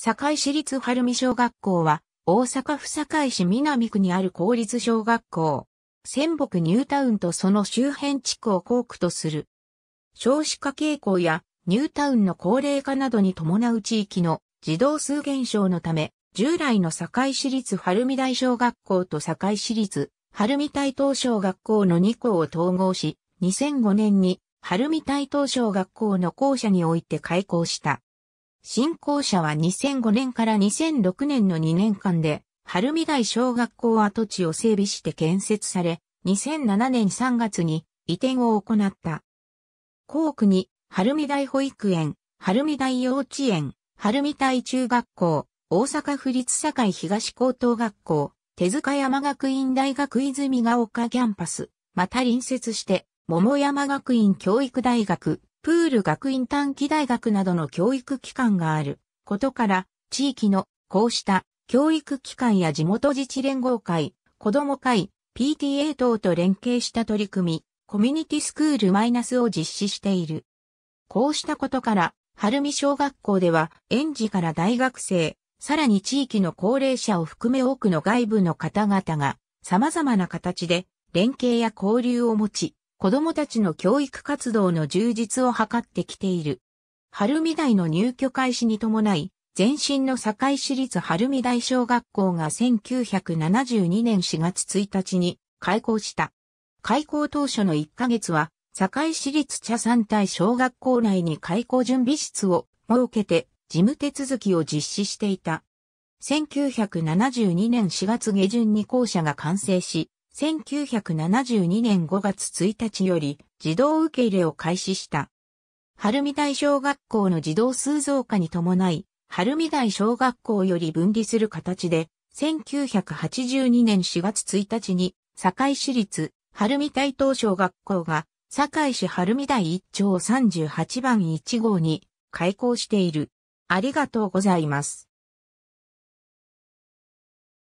堺市立晴海小学校は、大阪府堺市南区にある公立小学校。仙北ニュータウンとその周辺地区を校区とする。少子化傾向やニュータウンの高齢化などに伴う地域の児童数減少のため、従来の堺市立晴海大小学校と堺市立晴海大東小学校の2校を統合し、2005年に晴海大東小学校の校舎において開校した。新校舎は2005年から2006年の2年間で、晴海大小学校跡地を整備して建設され、2007年3月に移転を行った。校区に、晴海大保育園、晴海大幼稚園、晴海大中学校、大阪府立堺東高等学校、手塚山学院大学泉ヶ丘キャンパス、また隣接して、桃山学院教育大学、プール学院短期大学などの教育機関があることから、地域のこうした教育機関や地元自治連合会、子ども会、PTA 等と連携した取り組み、コミュニティスクールマイナスを実施している。こうしたことから、晴海小学校では園児から大学生、さらに地域の高齢者を含め多くの外部の方々が様々な形で連携や交流を持ち、子供たちの教育活動の充実を図ってきている。春美大の入居開始に伴い、前身の堺市立春美大小学校が1972年4月1日に開校した。開校当初の1ヶ月は、堺市立茶山体小学校内に開校準備室を設けて事務手続きを実施していた。1972年4月下旬に校舎が完成し、1972年5月1日より児童受け入れを開始した。晴海大小学校の児童数増加に伴い、晴海大小学校より分離する形で、1982年4月1日に、堺市立晴海大東小学校が、堺市晴海大1丁38番1号に開校している。ありがとうございます。